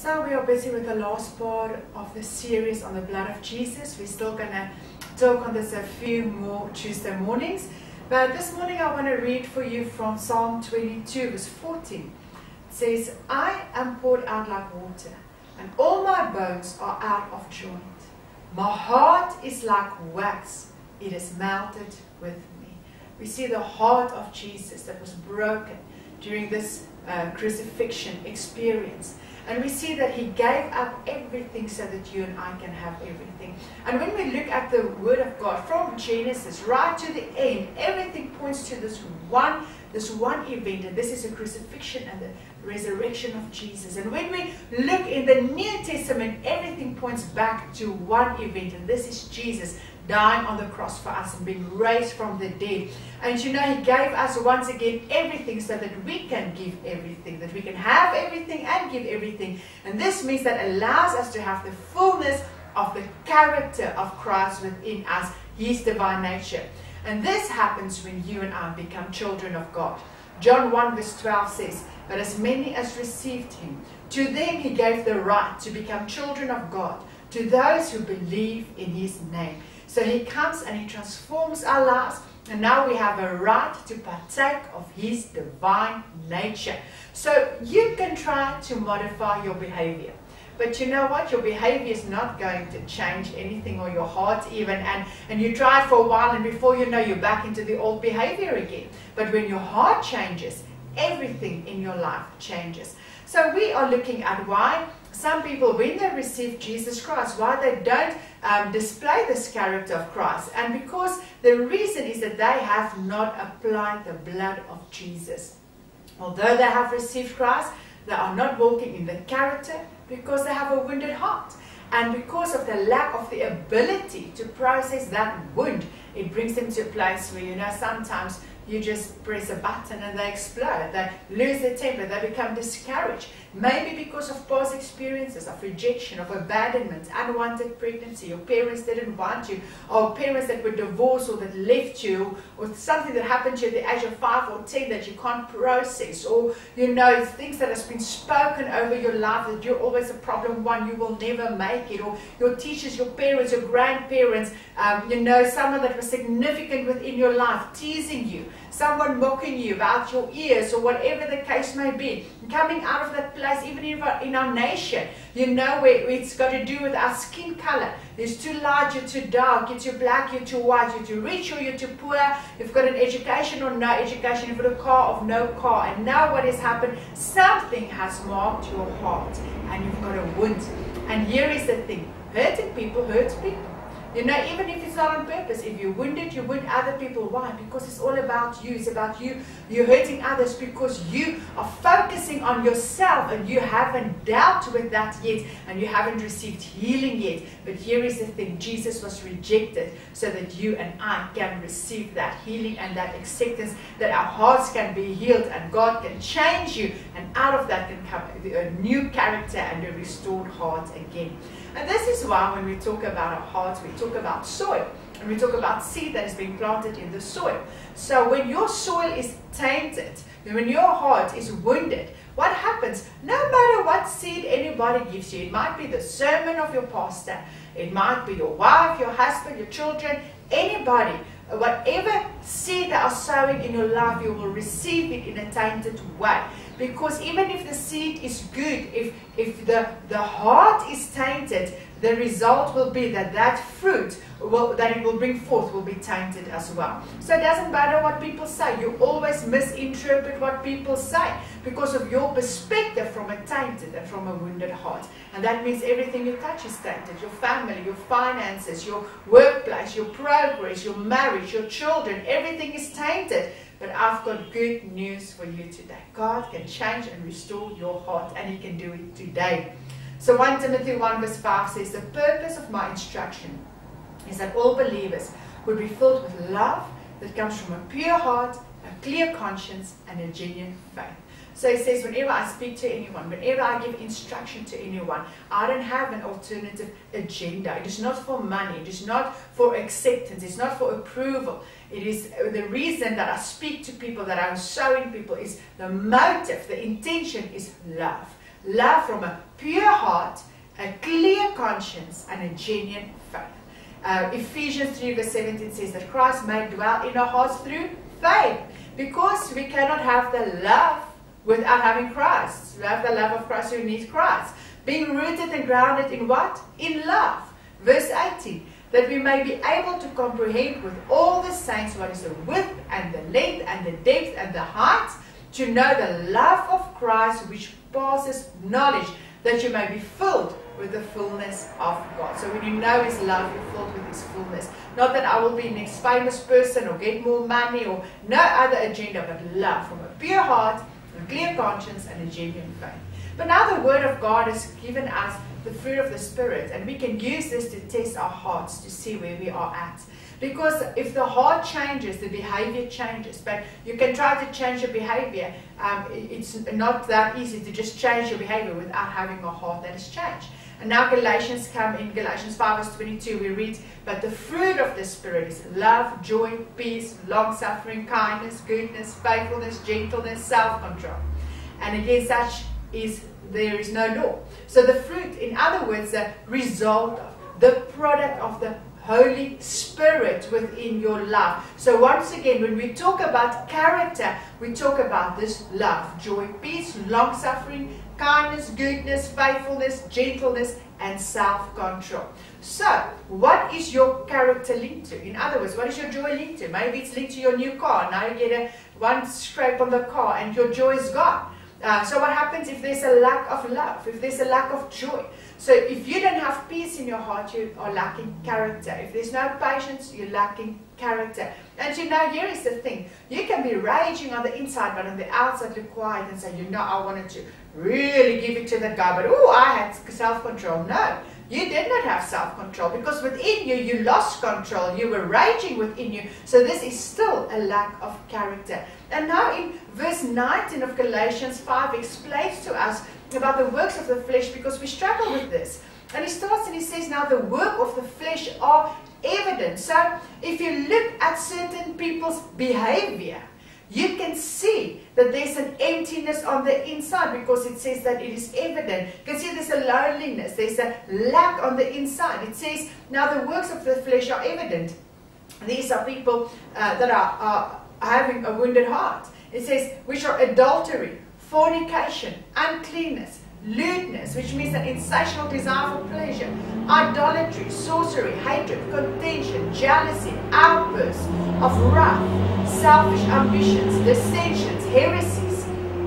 So we are busy with the last part of the series on the blood of Jesus. We're still going to talk on this a few more Tuesday mornings. But this morning I want to read for you from Psalm 22, verse 14. It says, I am poured out like water, and all my bones are out of joint. My heart is like wax, it is melted with me. We see the heart of Jesus that was broken during this uh, crucifixion experience. And we see that he gave up everything so that you and I can have everything. And when we look at the Word of God from Genesis right to the end, everything points to this one, this one event, and this is the crucifixion and the resurrection of Jesus. And when we look in the New Testament, everything points back to one event, and this is Jesus dying on the cross for us and being raised from the dead. And you know, He gave us once again everything so that we can give everything, that we can have everything and give everything. And this means that allows us to have the fullness of the character of Christ within us, His divine nature. And this happens when you and I become children of God. John 1 verse 12 says, But as many as received him, to them he gave the right to become children of God, to those who believe in his name. So he comes and he transforms our lives. And now we have a right to partake of his divine nature. So you can try to modify your behavior. But you know what? Your behavior is not going to change anything or your heart even. And, and you try it for a while and before you know you're back into the old behavior again. But when your heart changes, everything in your life changes. So we are looking at why some people, when they receive Jesus Christ, why they don't um, display this character of Christ. And because the reason is that they have not applied the blood of Jesus. Although they have received Christ, they are not walking in the character because they have a wounded heart. And because of the lack of the ability to process that wound, it brings them to a place where, you know, sometimes you just press a button and they explode. They lose their temper. They become discouraged. Maybe because of past experiences of rejection, of abandonment, unwanted pregnancy, your parents didn't want you, or parents that were divorced or that left you, or something that happened to you at the age of five or ten that you can't process, or you know, things that has been spoken over your life that you're always a problem one, you will never make it, or your teachers, your parents, your grandparents, um, you know, someone that was significant within your life teasing you someone mocking you about your ears or whatever the case may be. Coming out of that place, even in our, in our nation, you know, where it's got to do with our skin color. It's too light, you're too dark, you're too black, you're too white, you're too rich or you're too poor. You've got an education or no education, you've got a car or no car. And now what has happened? Something has marked your heart and you've got a wound. And here is the thing hurting people hurts people. You know, even if it's not on purpose, if you're wounded, you wound other people. Why? Because it's all about you. It's about you. You're hurting others because you are focusing on yourself and you haven't dealt with that yet and you haven't received healing yet. But here is the thing Jesus was rejected so that you and I can receive that healing and that acceptance, that our hearts can be healed and God can change you. And out of that can come a new character and a restored heart again. And this is why when we talk about our hearts, we talk about soil. And we talk about seed that is being planted in the soil. So when your soil is tainted, when your heart is wounded, what happens? No matter what seed anybody gives you, it might be the sermon of your pastor, it might be your wife, your husband, your children, anybody, whatever seed they are sowing in your life, you will receive it in a tainted way. Because even if the seed is good, if, if the, the heart is tainted, the result will be that that fruit will, that it will bring forth will be tainted as well. So it doesn't matter what people say. You always misinterpret what people say because of your perspective from a tainted and from a wounded heart. And that means everything you touch is tainted. Your family, your finances, your workplace, your progress, your marriage, your children, everything is tainted but I've got good news for you today. God can change and restore your heart, and He can do it today. So 1 Timothy 1 verse 5 says, The purpose of my instruction is that all believers would be filled with love that comes from a pure heart, a clear conscience, and a genuine faith. So he says, whenever I speak to anyone, whenever I give instruction to anyone, I don't have an alternative agenda. It is not for money. It is not for acceptance. It's not for approval. It is the reason that I speak to people, that I'm showing people, is the motive, the intention is love. Love from a pure heart, a clear conscience, and a genuine faith. Uh, Ephesians 3 verse 17 says that Christ may dwell in our hearts through faith. Because we cannot have the love without having Christ. We have the love of Christ, who need Christ. Being rooted and grounded in what? In love. Verse 18 that we may be able to comprehend with all the saints what is the width and the length and the depth and the height, to know the love of Christ which passes knowledge, that you may be filled with the fullness of God. So when you know His love, you're filled with His fullness. Not that I will be next famous person or get more money or no other agenda, but love from a pure heart, a clear conscience, and a genuine faith. But now the Word of God has given us the fruit of the Spirit. And we can use this to test our hearts to see where we are at. Because if the heart changes, the behavior changes. But you can try to change your behavior. Um, it's not that easy to just change your behavior without having a heart that has changed. And now Galatians come in Galatians 5 verse 22, we read, But the fruit of the Spirit is love, joy, peace, long suffering, kindness, goodness, faithfulness, gentleness, self control. And against such is there is no law. So the fruit, in other words, the result of, the product of the Holy Spirit within your life. So once again, when we talk about character, we talk about this love, joy, peace, long-suffering, kindness, goodness, faithfulness, gentleness, and self-control. So, what is your character linked to? In other words, what is your joy linked to? Maybe it's linked to your new car. Now you get a one scrape on the car and your joy is gone. Uh, so what happens if there's a lack of love, if there's a lack of joy? So if you don't have peace in your heart, you are lacking character. If there's no patience, you're lacking character. And you know, here is the thing. You can be raging on the inside, but on the outside you're quiet and say, you know, I wanted to really give it to that guy, but oh, I had self-control. No, you did not have self-control because within you, you lost control. You were raging within you. So this is still a lack of character. And now in verse 19 of Galatians 5 explains to us about the works of the flesh because we struggle with this. And he starts and he says, now the work of the flesh are evident. So if you look at certain people's behavior, you can see that there's an emptiness on the inside because it says that it is evident. You can see there's a loneliness, there's a lack on the inside. It says, now the works of the flesh are evident. These are people uh, that are, are having a wounded heart. It says, which are adultery, fornication, uncleanness, lewdness, which means an insatiable desire for pleasure, idolatry, sorcery, hatred, contention, jealousy, outbursts of wrath, selfish ambitions, dissensions, heresies,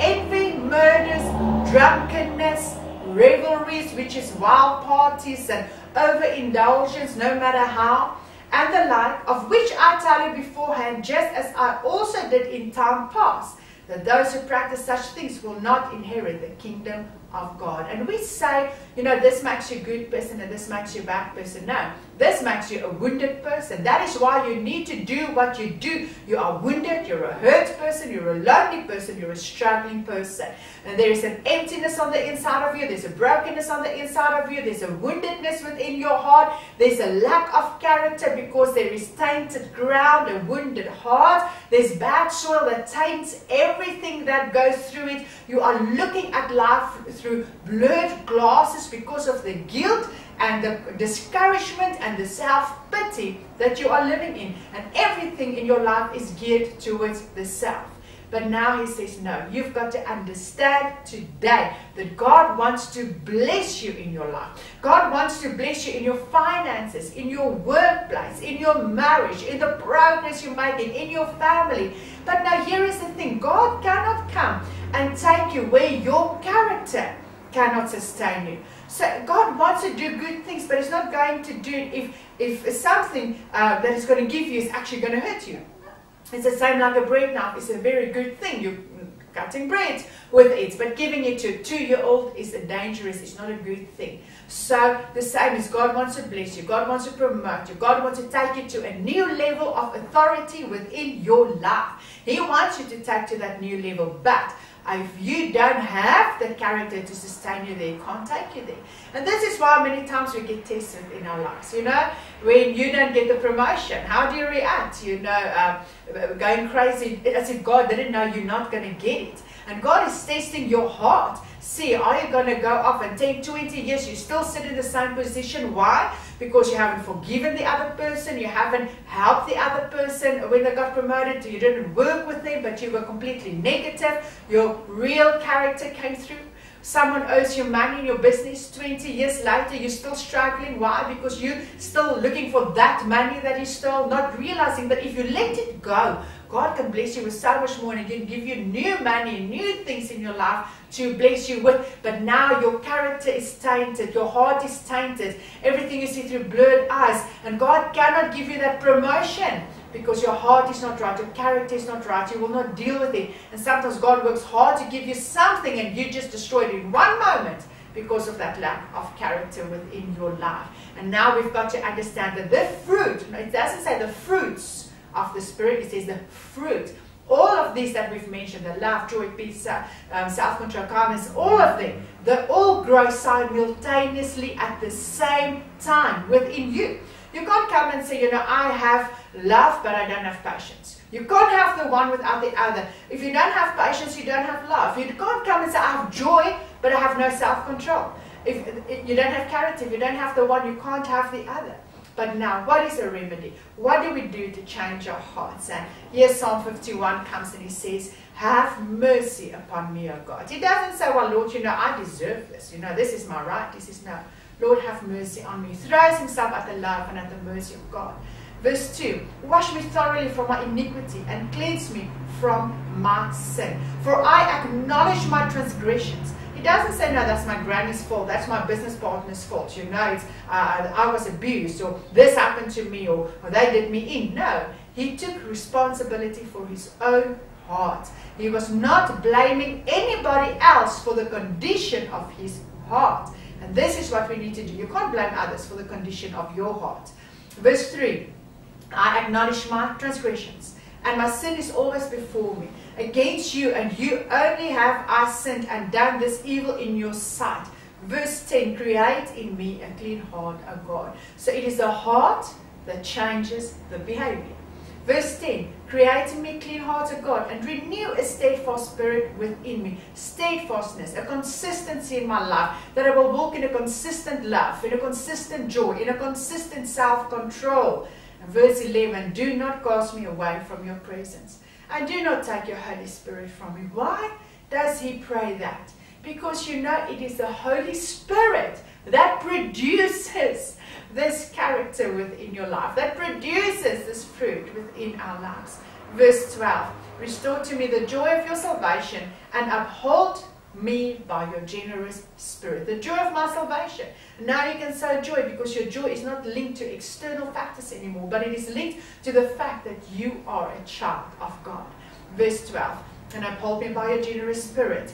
envy, murders, drunkenness, revelries, which is wild parties and overindulgence, no matter how, and the like, of which I tell you beforehand, just as I also did in time past, that those who practice such things will not inherit the kingdom of God. And we say, you know, this makes you a good person and this makes you a bad person. No, this makes you a wounded person. That is why you need to do what you do. You are wounded, you're a hurt person, you're a lonely person, you're a struggling person. And there is an emptiness on the inside of you, there's a brokenness on the inside of you, there's a woundedness within your heart, there's a lack of character because there is tainted ground, a wounded heart, there's bad soil that taints everything that goes through it. You are looking at life through blurred glasses because of the guilt and the discouragement and the self-pity that you are living in. And everything in your life is geared towards the self. But now he says, no, you've got to understand today that God wants to bless you in your life. God wants to bless you in your finances, in your workplace, in your marriage, in the progress you're making, in your family. But now here is the thing. God cannot come and take you where your character cannot sustain you. So God wants to do good things, but He's not going to do it if, if something uh, that He's going to give you is actually going to hurt you. It's the same like a bread knife. It's a very good thing. You're cutting bread with it, but giving it to a two-year-old is a dangerous, it's not a good thing. So the same is God wants to bless you. God wants to promote you. God wants to take you to a new level of authority within your life. He wants you to take to that new level, but if you don't have the character to sustain you there, can't take you there. And this is why many times we get tested in our lives. You know, when you don't get the promotion, how do you react? You know, um, going crazy as if God didn't know you're not going to get it. And God is testing your heart see, are you going to go off and 10, 20 years, you still sit in the same position? Why? Because you haven't forgiven the other person, you haven't helped the other person when they got promoted, you didn't work with them, but you were completely negative. Your real character came through. Someone owes you money in your business 20 years later, you're still struggling. Why? Because you're still looking for that money that you stole, not realizing that if you let it go, God can bless you with so much more and He can give you new money, new things in your life to bless you with. But now your character is tainted, your heart is tainted, everything you see through blurred eyes, and God cannot give you that promotion because your heart is not right, your character is not right, you will not deal with it. And sometimes God works hard to give you something and you just destroy it in one moment because of that lack of character within your life. And now we've got to understand that the fruit, it doesn't say the fruits of the Spirit, it says the fruit. All of these that we've mentioned, the love, joy, peace, uh, um, self-control, kindness, all of them, they all grow simultaneously at the same time within you. You can't come and say, you know, I have love, but I don't have patience. You can't have the one without the other. If you don't have patience, you don't have love. You can't come and say, I have joy, but I have no self-control. If, if you don't have character, if you don't have the one, you can't have the other. But now, what is a remedy? What do we do to change our hearts? And here Psalm 51 comes and he says, Have mercy upon me, O God. He doesn't say, Well, Lord, you know, I deserve this. You know, this is my right. This is no. Lord, have mercy on me. Throws himself at the love and at the mercy of God. Verse 2 Wash me thoroughly from my iniquity and cleanse me from my sin. For I acknowledge my transgressions he doesn't say, no, that's my granny's fault, that's my business partner's fault, you know, it's, uh, I was abused, or this happened to me, or, or they did me in. No, he took responsibility for his own heart. He was not blaming anybody else for the condition of his heart. This is what we need to do. You can't blame others for the condition of your heart. Verse 3 I acknowledge my transgressions, and my sin is always before me against you, and you only have I sinned and done this evil in your sight. Verse 10 Create in me a clean heart, O God. So it is the heart that changes the behavior. Verse 10 Create in me clean heart, O God, and renew a steadfast spirit within me. Steadfastness, a consistency in my life, that I will walk in a consistent love, in a consistent joy, in a consistent self control. verse 11 Do not cast me away from your presence. And do not take your Holy Spirit from me. Why does he pray that? Because you know it is the Holy Spirit that produces this character within your life, that produces this fruit within our lives. Verse 12 Restore to me the joy of your salvation and uphold me by your generous spirit. The joy of my salvation. Now you can sow joy because your joy is not linked to external factors anymore, but it is linked to the fact that you are a child of God. Verse 12. And uphold me by your generous spirit.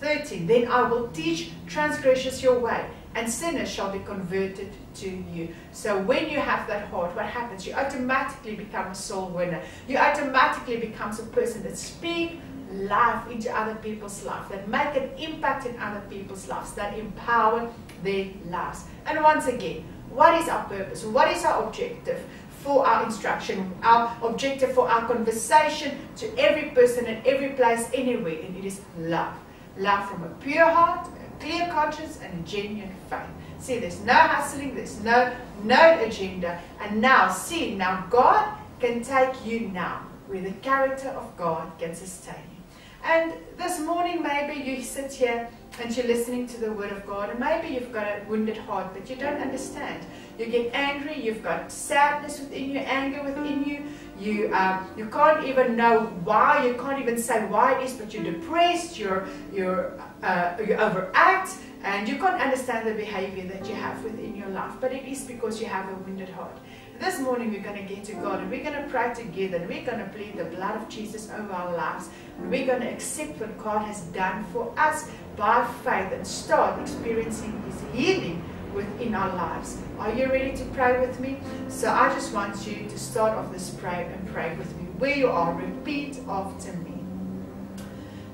13. Then I will teach transgressors your way, and sinners shall be converted to you. So when you have that heart, what happens? You automatically become a soul winner. You automatically becomes a person that speaks life into other people's lives, that make an impact in other people's lives, that empower their lives. And once again, what is our purpose? What is our objective for our instruction? Our objective for our conversation to every person in every place, anywhere, and it is love. Love from a pure heart, clear conscience, and genuine faith. See, there's no hustling, there's no no agenda. And now, see, now God can take you now where the character of God can sustain you. And this morning, maybe you sit here and you're listening to the Word of God, and maybe you've got a wounded heart, but you don't understand. You get angry, you've got sadness within you, anger within you. You um, you can't even know why. You can't even say why it is, but you're depressed. You're you're uh, you overact, and you can't understand the behavior that you have within your life. But it is because you have a wounded heart. This morning we're going to get to God and we're going to pray together and we're going to plead the blood of Jesus over our lives and we're going to accept what God has done for us by faith and start experiencing His healing within our lives. Are you ready to pray with me? So I just want you to start off this prayer and pray with me. Where you are, repeat after me.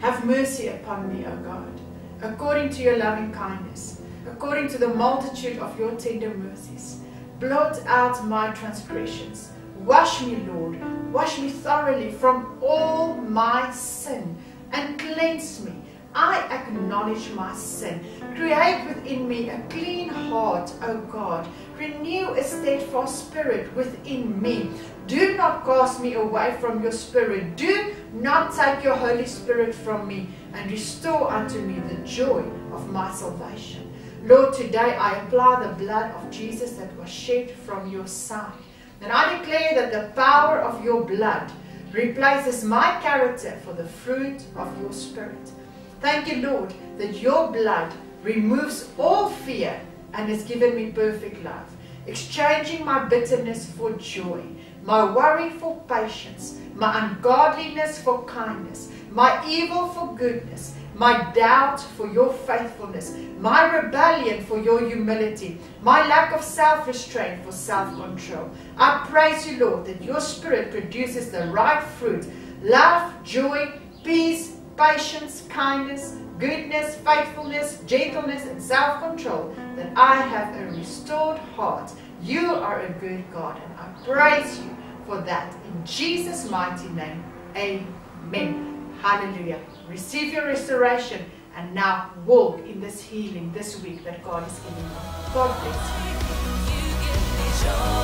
Have mercy upon me, O God, according to your loving kindness, according to the multitude of your tender mercies. Blot out my transgressions. Wash me, Lord, wash me thoroughly from all my sin and cleanse me I acknowledge my sin. Create within me a clean heart, O God. Renew a steadfast spirit within me. Do not cast me away from your spirit. Do not take your Holy Spirit from me and restore unto me the joy of my salvation. Lord, today I apply the blood of Jesus that was shed from your side. And I declare that the power of your blood replaces my character for the fruit of your spirit. Thank you, Lord, that your blood removes all fear and has given me perfect love, exchanging my bitterness for joy, my worry for patience, my ungodliness for kindness, my evil for goodness, my doubt for your faithfulness, my rebellion for your humility, my lack of self restraint for self control. I praise you, Lord, that your Spirit produces the right fruit love, joy, peace, patience, kindness, goodness, faithfulness, gentleness, and self control, that I have a restored heart. You are a good God, and I praise you for that. In Jesus' mighty name, amen. Hallelujah. Receive your restoration and now walk in this healing this week that God is giving you. God bless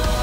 you.